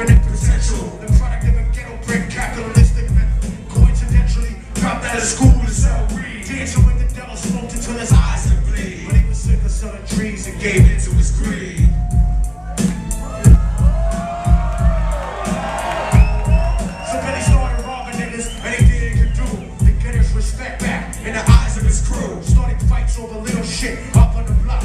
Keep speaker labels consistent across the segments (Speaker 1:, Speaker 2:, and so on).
Speaker 1: infinite potential. The product of a ghetto brick capitalistic method. Coincidentally, dropped out of school to sell weed. Dancing with the devil, smoked until his eyes would bleed. But he was sick of selling trees and gave in to his greed. So then he started robbing niggas and he did he could do to get respect back in the eyes of his crew. Started fights over little shit up on the block.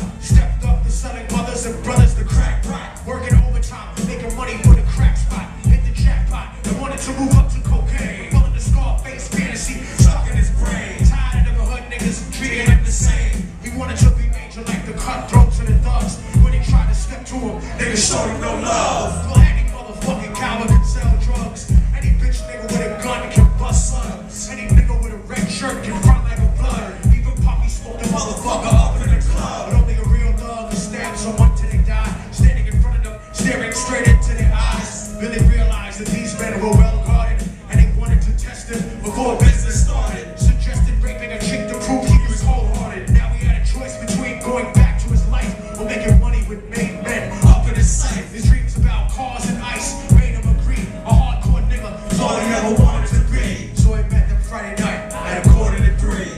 Speaker 1: made men up in his sight. His dreams about cars and ice made him a creep, A hardcore nigga, that's all he ever wanted to be. So he met them Friday night at a quarter to three.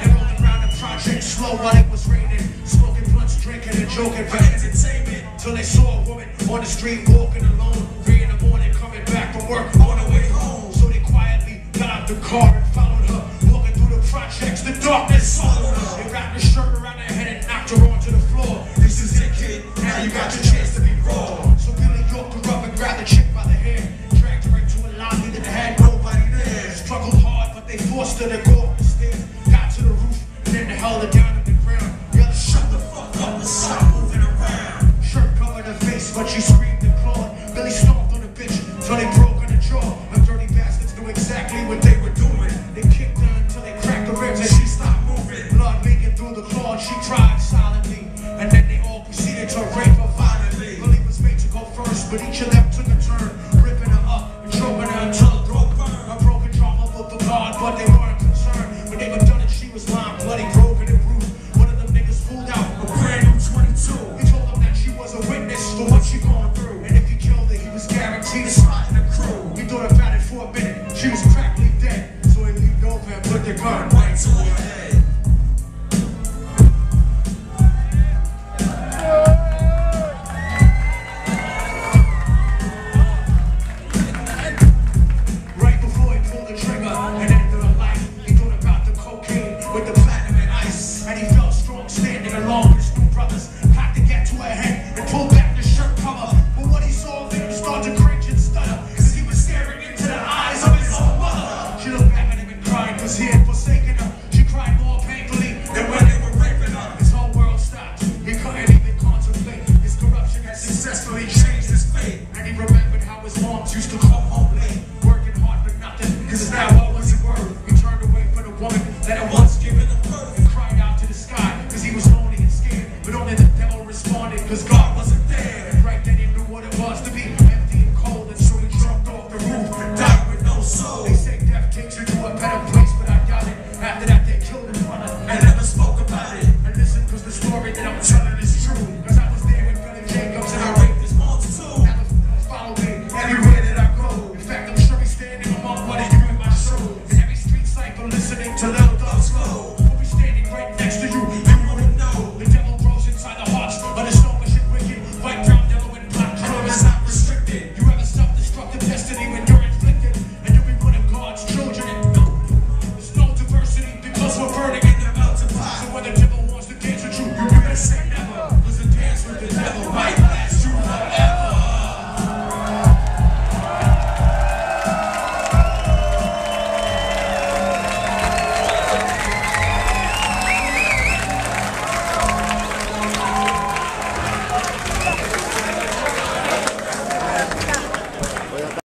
Speaker 1: And rolling around the project slow while it was raining. Smoking blunts, drinking and joking for entertainment. Till they saw a woman on the street walking. now you got your chance to be wrong. So Billy York grew up and grabbed the chick by the hair, Dragged her into a lobby that had nobody there. Struggled hard, but they forced her to go up the stairs. Got to the roof, and then they held her down to the ground. Yelled, shut the fuck up and stop moving around. Shirt covered her face, but she screamed. but they